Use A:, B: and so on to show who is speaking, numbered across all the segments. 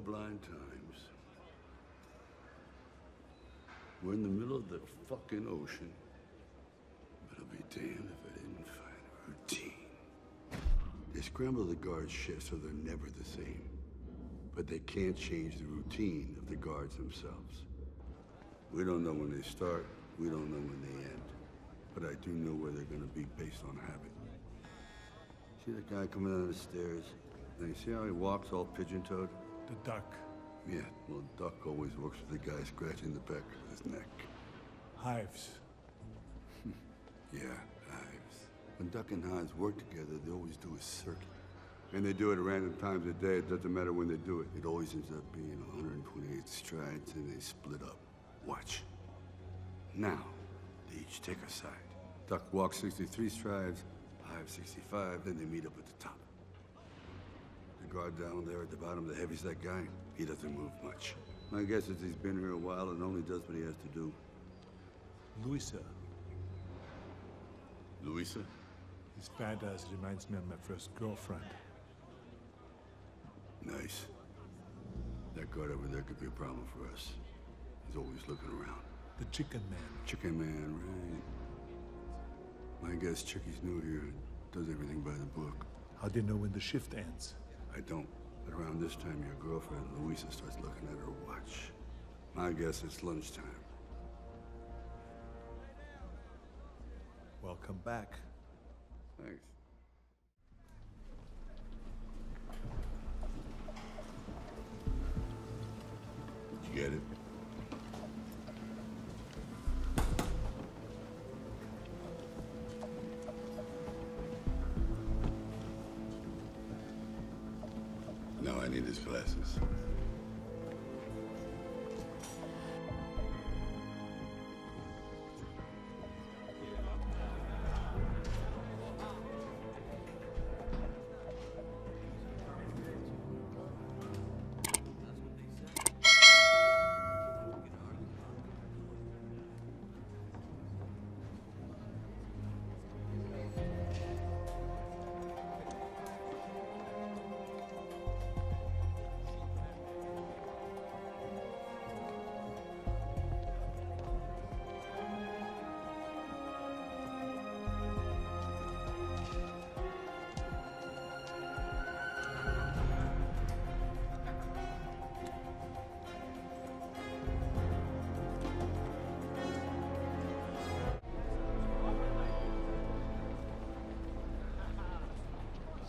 A: blind times. We're in the middle of the fucking ocean. But I'll be damned if I didn't find a routine. They scramble the guards' shifts so they're never the same. But they can't change the routine of the guards themselves. We don't know when they start, we don't know when they end. But I do know where they're gonna be based on habit. See that guy coming down the stairs? Now you see how he walks all pigeon-toed?
B: The duck.
A: Yeah, well, Duck always works with the guy scratching the back of his neck.
B: Hives.
A: Yeah, hives. When Duck and Hans work together, they always do a circuit. And they do it at random times of day. It doesn't matter when they do it. It always ends up being 128 strides, and they split up. Watch. Now, they each take a side. Duck walks 63 strides, Hive 65, then they meet up at the top. Guard down there at the bottom, of the heavyset guy, he doesn't move much. My guess is he's been here a while and only does what he has to do.
B: Luisa.
A: Luisa?
B: His badass reminds me of my first girlfriend.
A: Nice. That guard over there could be a problem for us. He's always looking around.
B: The chicken man.
A: Chicken man, right. My guess Chicky's new here and does everything by the book.
B: How do you know when the shift ends?
A: I don't. But around this time, your girlfriend, Louisa, starts looking at her watch. My guess it's lunchtime.
B: Welcome back.
A: Thanks. Did you get it? His glasses.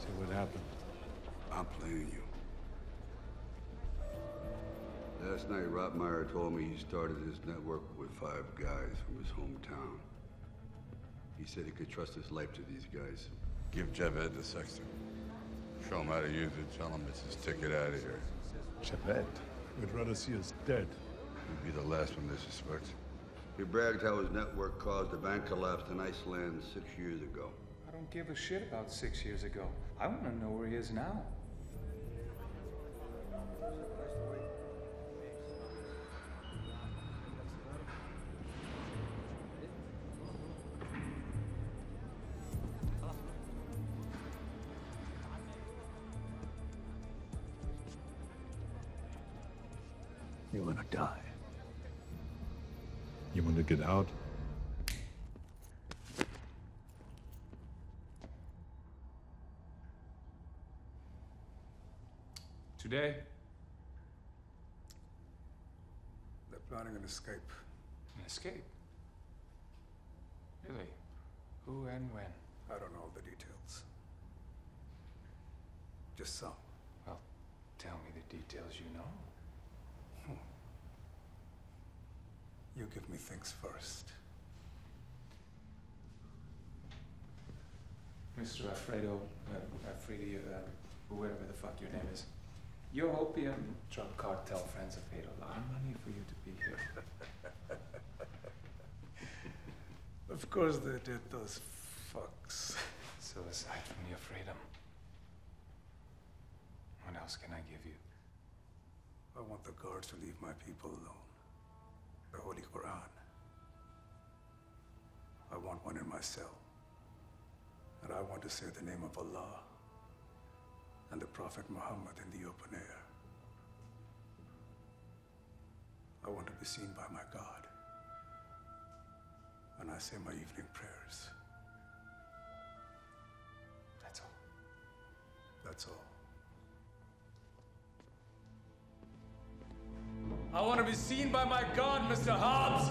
B: So what happened?
A: I'm playing you. Last night, Rottmayer told me he started his network with five guys from his hometown. He said he could trust his life to these guys. Give Javed the sextant. Show him how to use it. Tell him it's his ticket out of here.
B: Javed. We'd rather see us dead.
A: He'd be the last one they suspect. He bragged how his network caused a bank collapse in Iceland six years ago.
C: Don't give a shit about six years ago. I want to know where he is now.
B: You wanna die. You wanna get out?
C: Today,
D: They're planning an escape.
C: an escape. Really? Who and when?
D: I don't know the details. Just some.
C: Well, tell me the details you know.
D: You give me things first.
C: Mr. Alfredo, uh, Alfredo, uh, whoever the fuck your name is. Your opium drug cartel friends have paid a lot of money for you to be here.
D: Of course they did, those fucks.
C: So aside from your freedom, what else can I give you?
D: I want the guards to leave my people alone. The Holy Quran. I want one in my cell. And I want to say the name of Allah and the Prophet Muhammad in the open air. I want to be seen by my God. When I say my evening prayers,
C: That's all.
D: that's all.
C: I want to be seen by my God, Mr.
A: Hobbes!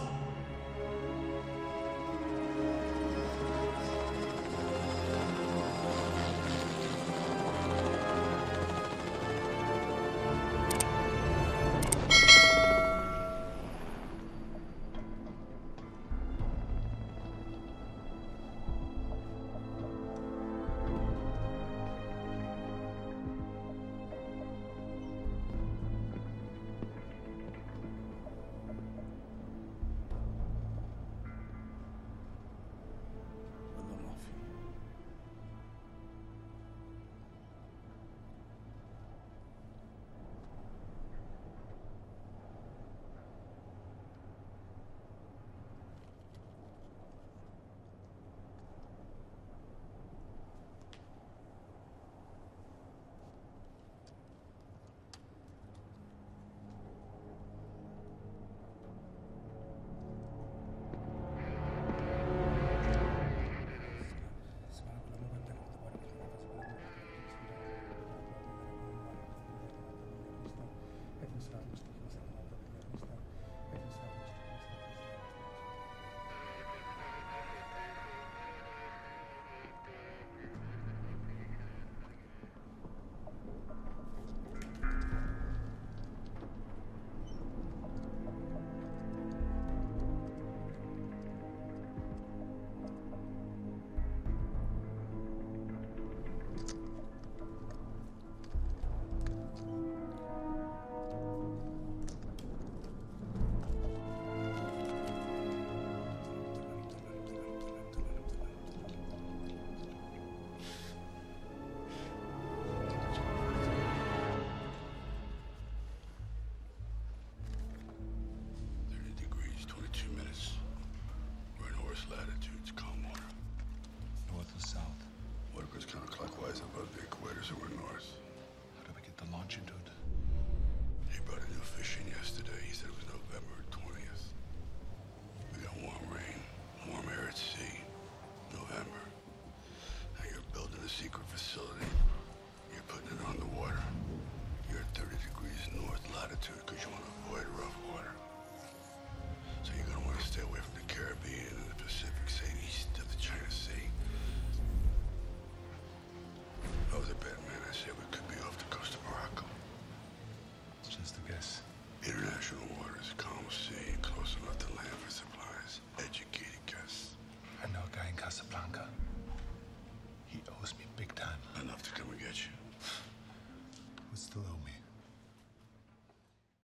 A: Latitude because you want to avoid rough water. So you're going to want to stay away from the Caribbean and the Pacific,